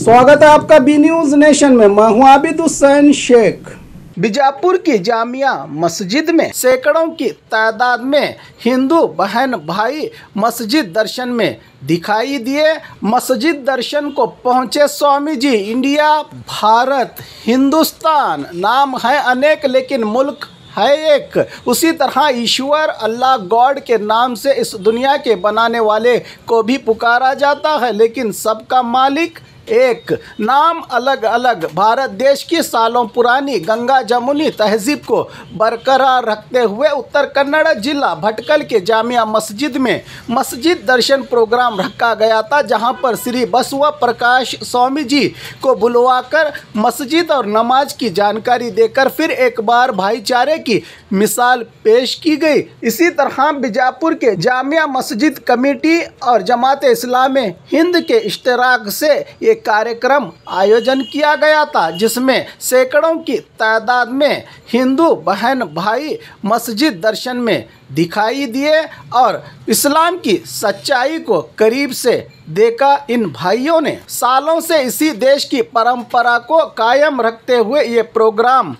स्वागत है आपका बी न्यूज़ नेशन में। मैं हूँ आबिद हुसैन शेख। बीजापुर की जामिया मस्जिद में सैकड़ों की तादाद में हिंदू बहन भाई मस्जिद दर्शन में दिखाई दिए। मस्जिद दर्शन को पहुँचे स्वामी जी, इंडिया, भारत, हिंदुस्तान। नाम है अनेक, लेकिन मुल्क है एक। उसी तरह ईश्वर अल्लाह गॉड के नाम से इस दुनिया के बनाने वाले को भी पुकारा जाता है, लेकिन सबका मालिक एक, नाम अलग अलग। भारत देश की सालों पुरानी गंगा जमुनी तहजीब को बरकरार रखते हुए उत्तर कन्नड़ जिला भटकल के जामिया मस्जिद में मस्जिद दर्शन प्रोग्राम रखा गया था, जहाँ पर श्री बसवा प्रकाश स्वामी जी को बुलवाकर मस्जिद और नमाज़ की जानकारी देकर फिर एक बार भाईचारे की मिसाल पेश की गई। इसी तरह बीजापुर के जामिया मस्जिद कमेटी और जमात इस्लाम हिंद के इश्तराक से ये कार्यक्रम आयोजन किया गया था, जिसमें सैकड़ों की तादाद में हिंदू बहन भाई मस्जिद दर्शन में दिखाई दिए और इस्लाम की सच्चाई को करीब से देखा। इन भाइयों ने सालों से इसी देश की परंपरा को कायम रखते हुए ये प्रोग्राम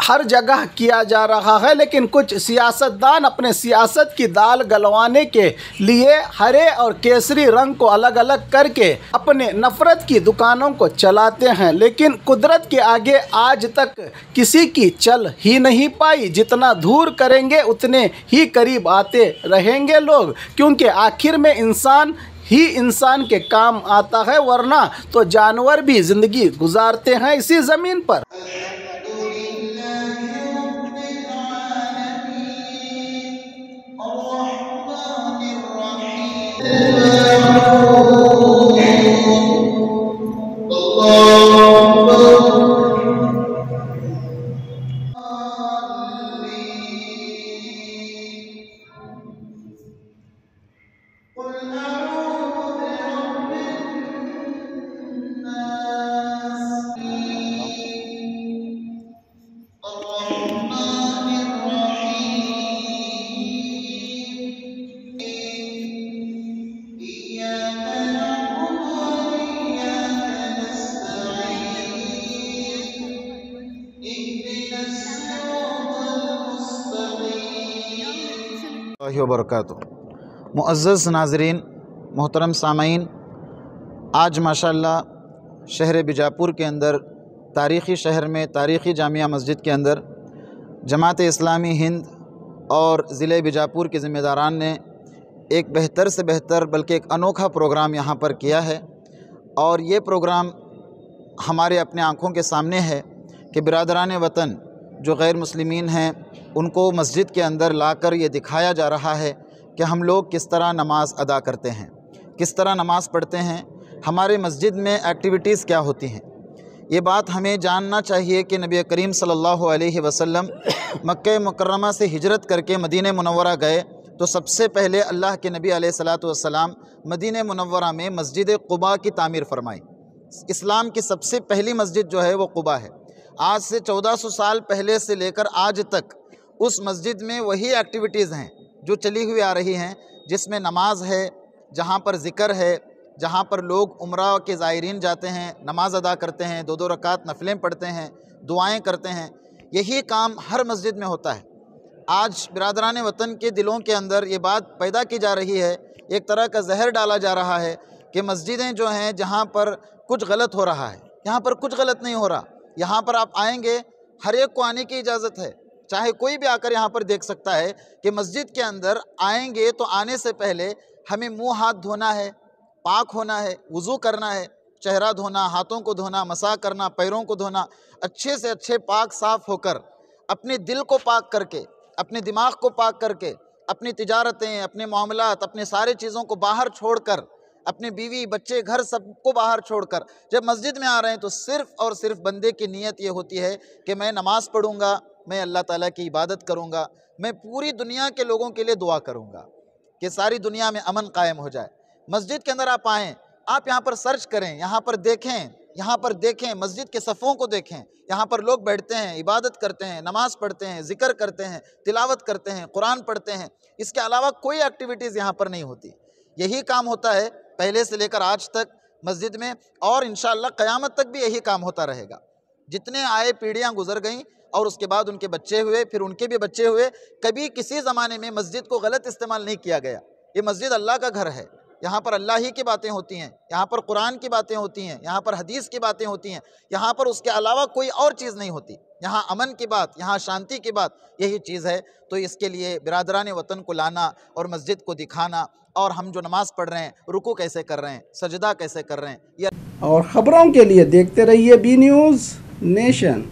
हर जगह किया जा रहा है, लेकिन कुछ सियासतदान अपने सियासत की दाल गलवाने के लिए हरे और केसरी रंग को अलग अलग करके अपने नफ़रत की दुकानों को चलाते हैं। लेकिन कुदरत के आगे आज तक किसी की चल ही नहीं पाई। जितना दूर करेंगे, उतने ही करीब आते रहेंगे लोग, क्योंकि आखिर में इंसान ही इंसान के काम आता है, वरना तो जानवर भी ज़िंदगी गुजारते हैं इसी ज़मीन पर। Yeah. वबरकत मुअज़्ज़ नाजरीन, मोहतरम सामीन आज माशाल्लाह शहर बीजापुर के अंदर, तारीख़ी शहर में, तारीख़ी जामिया मस्जिद के अंदर, जमात इस्लामी हिंद और ज़िले बीजापुर के ज़िम्मेदारान ने एक बेहतर से बेहतर, बल्कि एक अनोखा प्रोग्राम यहाँ पर किया है। और ये प्रोग्राम हमारे अपने आँखों के सामने है कि बिरदरान वतन, जो गैर मुसलिमीन हैं उनको मस्जिद के अंदर लाकर ये दिखाया जा रहा है कि हम लोग किस तरह नमाज़ अदा करते हैं, किस तरह नमाज़ पढ़ते हैं, हमारे मस्जिद में एक्टिविटीज़ क्या होती हैं। ये बात हमें जानना चाहिए कि नबी करीम सल्लल्लाहु अलैहि वसल्लम मक्के मुकर्रमा से हिजरत करके मदीने मुनव्वरा गए तो सबसे पहले अल्लाह के नबी सलाम मदीने मुनव्वरा में मस्जिद क़ुबा की तामीर फरमाई। इस्लाम की सबसे पहली मस्जिद जो है वो क़ुबा है। आज से 1400 साल पहले से लेकर आज तक उस मस्जिद में वही एक्टिविटीज़ हैं, जो चली हुई आ रही हैं, जिसमें नमाज़ है, जहाँ पर ज़िक्र है, जहाँ पर लोग उम्र के ज़ायरीन जाते हैं, नमाज़ अदा करते हैं दो दो रकात नफलें पढ़ते हैं, दुआएँ करते हैं। यही काम हर मस्जिद में होता है। आज बिरदरान वतन के दिलों के अंदर ये बात पैदा की जा रही है, एक तरह का जहर डाला जा रहा है कि मस्जिदें जो हैं, जहाँ पर कुछ गलत हो रहा है। यहाँ पर कुछ गलत नहीं हो रहा। यहाँ पर आप आएँगे, हर एक को आने की इजाज़त है। चाहे कोई भी आकर यहाँ पर देख सकता है कि मस्जिद के अंदर आएँगे तो आने से पहले हमें मुँह हाथ धोना है पाक होना है, वज़ू करना है, चेहरा धोना, हाथों को धोना मसा करना, पैरों को धोना, अच्छे से अच्छे पाक साफ़ होकर, अपने दिल को पाक करके, अपने दिमाग को पाक करके, अपनी तिजारतें, अपने मामलात, अपने सारे चीज़ों को बाहर छोड़कर, अपने बीवी, बच्चे, घर सबको बाहर छोड़कर, जब मस्जिद में आ रहे हैं तो सिर्फ़ और सिर्फ़ बंदे की नीयत ये होती है कि मैं नमाज़ पढ़ूँगा मैं अल्लाह ताला की इबादत करूँगा, मैं पूरी दुनिया के लोगों के लिए दुआ करूँगा कि सारी दुनिया में अमन कायम हो जाए। मस्जिद के अंदर आप आएँ, आप यहाँ पर सर्च करें, यहाँ पर देखें, यहाँ पर देखें, मस्जिद के सफ़ों को देखें, यहाँ पर लोग बैठते हैं, इबादत करते हैं, नमाज़ पढ़ते हैं, ज़िक्र करते हैं, तिलावत करते हैं, कुरान पढ़ते हैं, इसके अलावा कोई एक्टिविटीज़ यहाँ पर नहीं होती। यही काम होता है पहले से लेकर आज तक मस्जिद में और इन क़यामत तक भी यही काम होता रहेगा। जितने आए पीढ़ियाँ गुजर गईं और उसके बाद उनके बच्चे हुए, फिर उनके भी बच्चे हुए। कभी किसी ज़माने में मस्जिद को गलत इस्तेमाल नहीं किया गया। ये मस्जिद अल्लाह का घर है। यहाँ पर अल्लाह ही की बातें होती हैं, यहाँ पर कुरान की बातें होती हैं, यहाँ पर हदीस की बातें होती हैं, यहाँ पर उसके अलावा कोई और चीज़ नहीं होती। यहाँ अमन की बात, यहाँ शांति की बात, यही चीज़ है। तो इसके लिए बिरादरान वतन को लाना और मस्जिद को दिखाना और हम जो नमाज़ पढ़ रहे हैं, रुकू कैसे कर रहे हैं, सजदा कैसे कर रहे हैं और ख़बरों के लिए देखते रहिए बी न्यूज़ नेशन